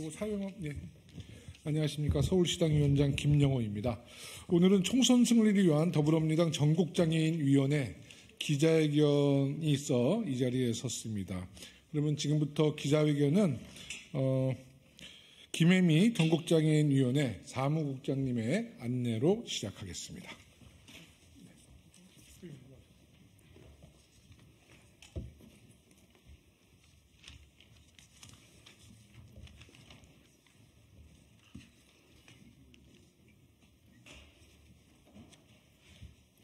그리고 사회업 네. 안녕하십니까 서울시당 위원장 김영호입니다. 오늘은 총선 승리를 위한 더불어민주당 전국장애인위원회 기자회견이 있어 이 자리에 섰습니다. 그러면 지금부터 기자회견은 어, 김혜미 전국장애인위원회 사무국장님의 안내로 시작하겠습니다.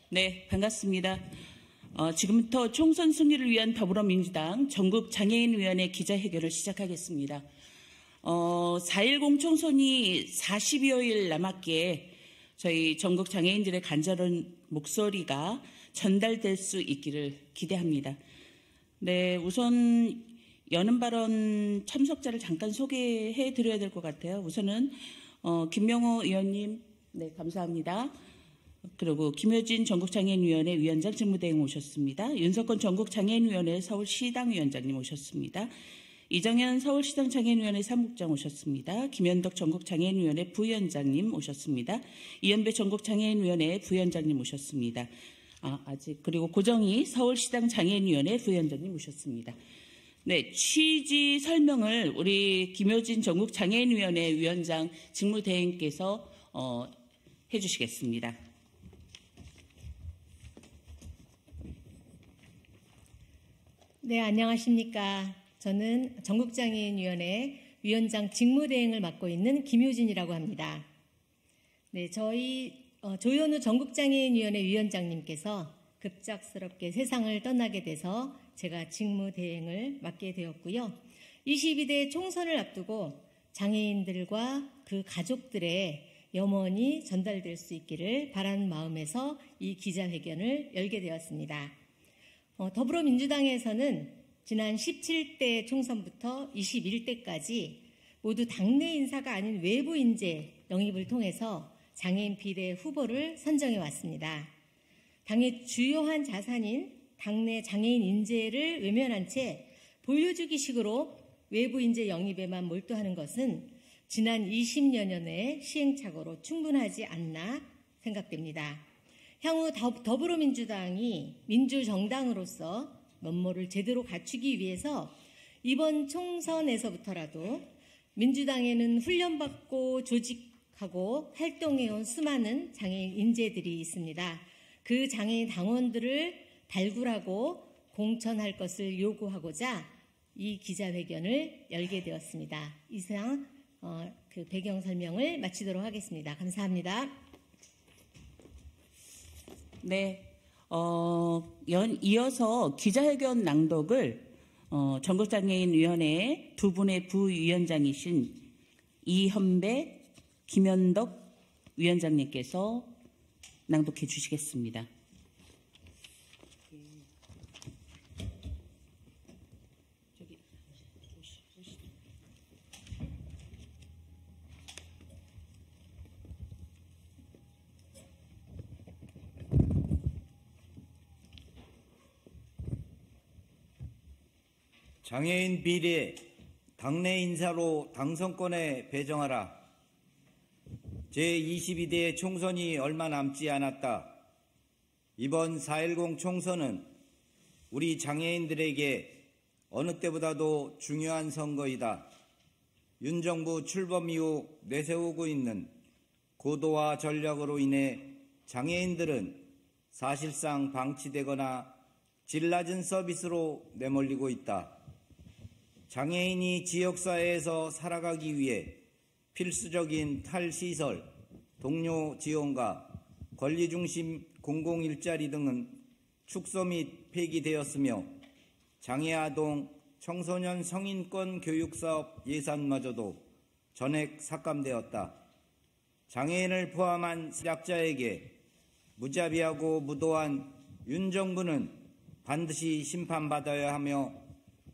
네, 반갑습니다. 어, 지금부터 총선 승리를 위한 더불어민주당 전국 장애인위원회 기자회견을 시작하겠습니다. 어, 4.10 총선이 40여일 남았기에 저희 전국 장애인들의 간절한 목소리가 전달될 수 있기를 기대합니다. 네, 우선 여는 발언 참석자를 잠깐 소개해 드려야 될 것 같아요. 우선은 어, 김명호 의원님, 네, 감사합니다. 그리고 김효진 전국장애인위원회 위원장 직무대행 오셨습니다. 윤석권 전국장애인위원회 서울시당 위원장님 오셨습니다. 이정현 서울시당 장애인위원회 사무국장 오셨습니다. 김현덕 전국장애인위원회 부위원장님 오셨습니다. 이현배 전국장애인위원회 부위원장님 오셨습니다. 아, 아직 그리고 고정희 서울시당 장애인위원회 부위원장님 오셨습니다. 네, 취지 설명을 우리 김효진 전국장애인위원회 위원장 직무대행께서 어, 해주시겠습니다. 네, 안녕하십니까. 저는 전국장애인위원회 위원장 직무대행을 맡고 있는 김효진이라고 합니다. 네, 저희 어, 조현우 전국장애인위원회 위원장님께서 급작스럽게 세상을 떠나게 돼서 제가 직무대행을 맡게 되었고요. 22대 총선을 앞두고 장애인들과 그 가족들의 염원이 전달될 수 있기를 바라는 마음에서 이 기자회견을 열게 되었습니다. 어, 더불어민주당에서는 지난 17대 총선부터 21대까지 모두 당내 인사가 아닌 외부 인재 영입을 통해서 장애인 비례 후보를 선정해 왔습니다. 당의 주요한 자산인 당내 장애인 인재를 외면한 채 보여주기식으로 외부 인재 영입에만 몰두하는 것은 지난 20여 년의 시행착오로 충분하지 않나 생각됩니다. 향후 더불어민주당이 민주정당으로서 면모를 제대로 갖추기 위해서 이번 총선에서부터라도 민주당에는 훈련받고 조직하고 활동해온 수많은 장애인 인재들이 있습니다. 그 장애인 당원들을 발굴하고 공천할 것을 요구하고자 이 기자회견을 열게 되었습니다. 이상 어, 그 배경 설명을 마치도록 하겠습니다. 감사합니다. 네. 어, 연, 이어서 기자회견 낭독을 어, 전국장애인위원회 두 분의 부위원장이신 이현배, 김현덕 위원장님께서 낭독해 주시겠습니다. 장애인 비례 당내 인사로 당선권에 배정하라. 제22대 총선이 얼마 남지 않았다. 이번 4.10 총선은 우리 장애인들에게 어느 때보다도 중요한 선거이다. 윤 정부 출범 이후 내세우고 있는 고도화 전략으로 인해 장애인들은 사실상 방치되거나 질 낮은 서비스로 내몰리고 있다. 장애인이 지역사회에서 살아가기 위해 필수적인 탈시설, 동료 지원과 권리중심 공공일자리 등은 축소 및 폐기되었으며 장애아동 청소년 성인권 교육사업 예산마저도 전액 삭감되었다. 장애인을 포함한 약자에게 무자비하고 무도한 윤 정부는 반드시 심판받아야 하며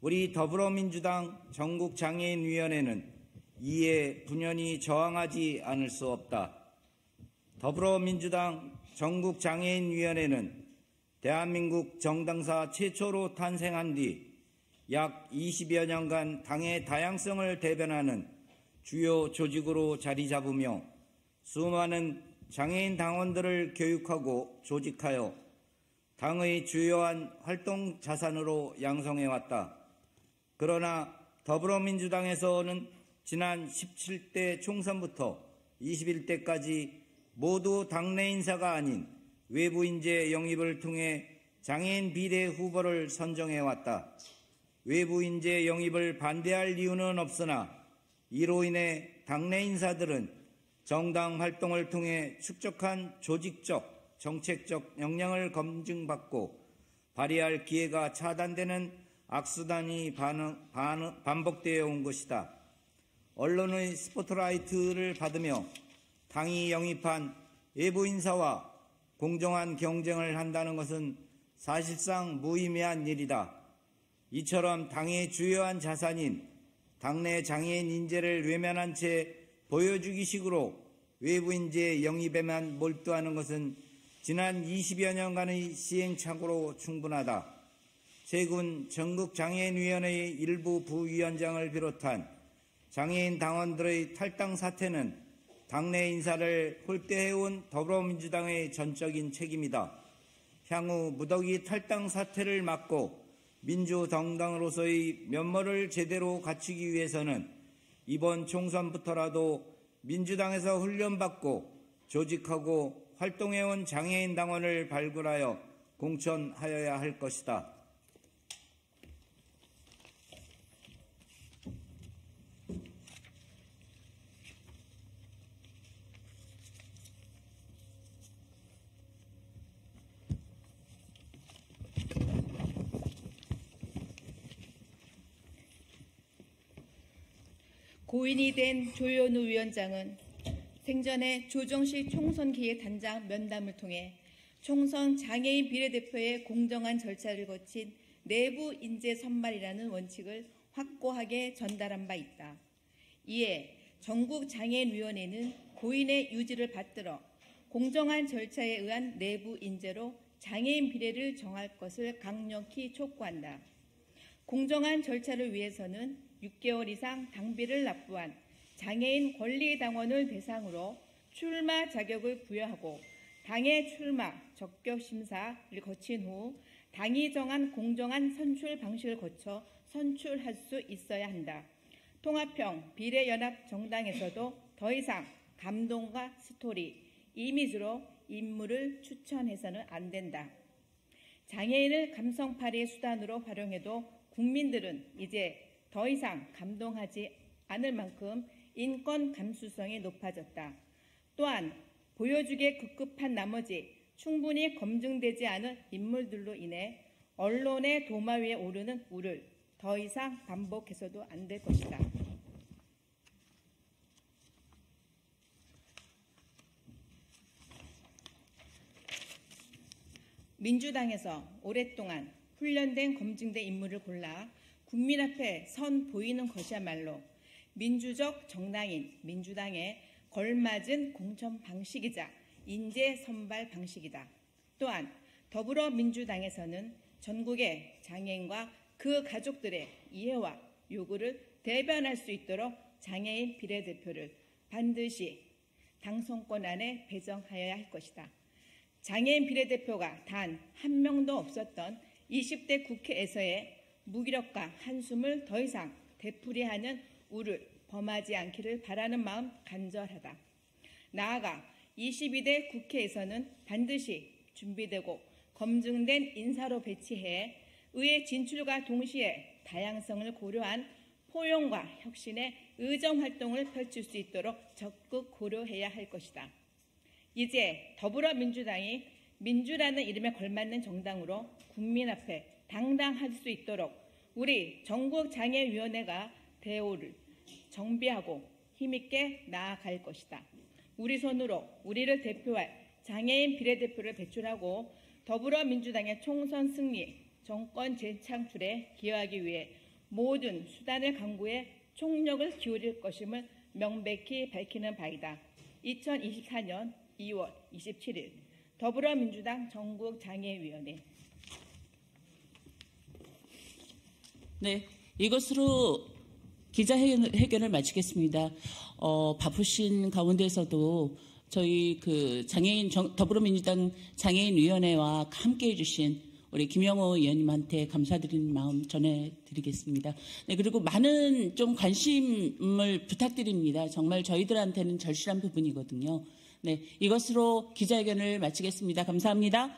우리 더불어민주당 전국장애인위원회는 이에 분연히 저항하지 않을 수 없다. 더불어민주당 전국장애인위원회는 대한민국 정당사 최초로 탄생한 뒤 약 20여 년간 당의 다양성을 대변하는 주요 조직으로 자리 잡으며 수많은 장애인 당원들을 교육하고 조직하여 당의 주요한 활동 자산으로 양성해 왔다. 그러나 더불어민주당에서는 지난 17대 총선부터 21대까지 모두 당내 인사가 아닌 외부 인재 영입을 통해 장애인 비례 후보를 선정해 왔다. 외부 인재 영입을 반대할 이유는 없으나 이로 인해 당내 인사들은 정당 활동을 통해 축적한 조직적, 정책적 역량을 검증받고 발휘할 기회가 차단되는 악수단이 반, 반, 반복되어 온 것이다. 언론의 스포트라이트를 받으며 당이 영입한 외부 인사와 공정한 경쟁을 한다는 것은 사실상 무의미한 일이다. 이처럼 당의 주요한 자산인 당내 장애인 인재를 외면한 채 보여주기식으로 외부 인재 영입에만 몰두하는 것은 지난 20여 년간의 시행착오로 충분하다. 최근 전국장애인위원회의 일부 부위원장을 비롯한 장애인 당원들의 탈당 사태는 당내 인사를 홀대해온 더불어민주당의 전적인 책임이다. 향후 무더기 탈당 사태를 막고 민주정당으로서의 면모를 제대로 갖추기 위해서는 이번 총선부터라도 민주당에서 훈련받고 조직하고 활동해온 장애인 당원을 발굴하여 공천하여야 할 것이다. 고인이 된 조현우 위원장은 생전에 조정식 총선 기획 단장 면담을 통해 총선 장애인 비례대표의 공정한 절차를 거친 내부 인재 선발이라는 원칙을 확고하게 전달한 바 있다. 이에 전국 장애인위원회는 고인의 유지를 받들어 공정한 절차에 의한 내부 인재로 장애인 비례를 정할 것을 강력히 촉구한다. 공정한 절차를 위해서는 6개월 이상 당비를 납부한 장애인 권리당원을 대상으로 출마 자격을 부여하고 당의 출마 적격 심사를 거친 후 당이 정한 공정한 선출 방식을 거쳐 선출할 수 있어야 한다. 통합형 비례연합 정당에서도 더 이상 감동과 스토리, 이미지로 인물을 추천해서는 안 된다. 장애인을 감성팔이의 수단으로 활용해도 국민들은 이제 더 이상 감동하지 않을 만큼 인권 감수성이 높아졌다. 또한 보여주기에 급급한 나머지 충분히 검증되지 않은 인물들로 인해 언론의 도마 위에 오르는 우를 더 이상 반복해서도 안 될 것이다. 민주당에서 오랫동안 훈련된 검증된 인물을 골라 국민 앞에 선 보이는 것이야말로 민주적 정당인 민주당에 걸맞은 공천 방식이자 인재 선발 방식이다. 또한 더불어민주당에서는 전국의 장애인과 그 가족들의 이해와 요구를 대변할 수 있도록 장애인 비례대표를 반드시 당선권 안에 배정하여야 할 것이다. 장애인 비례대표가 단 한 명도 없었던 20대 국회에서의 무기력과 한숨을 더 이상 되풀이하는 우를 범하지 않기를 바라는 마음 간절하다. 나아가 22대 국회에서는 반드시 준비되고 검증된 인사로 배치해 의회 진출과 동시에 다양성을 고려한 포용과 혁신의 의정 활동을 펼칠 수 있도록 적극 고려해야 할 것이다. 이제 더불어민주당이 민주라는 이름에 걸맞는 정당으로 국민 앞에 당당할 수 있도록 우리 전국장애위원회가 대우를 정비하고 힘있게 나아갈 것이다. 우리 손으로 우리를 대표할 장애인 비례대표를 배출하고 더불어민주당의 총선 승리, 정권 재창출에 기여하기 위해 모든 수단을 강구해 총력을 기울일 것임을 명백히 밝히는 바이다. 2024년 2월 27일 더불어민주당 전국장애위원회 네, 이것으로 기자회견을 마치겠습니다. 어, 바쁘신 가운데서도 저희 그 장애인 정- 더불어민주당 장애인위원회와 함께 해 주신 우리 김영호 의원님한테 감사드리는 마음 전해드리겠습니다. 네, 그리고 많은 좀 관심을 부탁드립니다. 정말 저희들한테는 절실한 부분이거든요. 네, 이것으로 기자회견을 마치겠습니다. 감사합니다.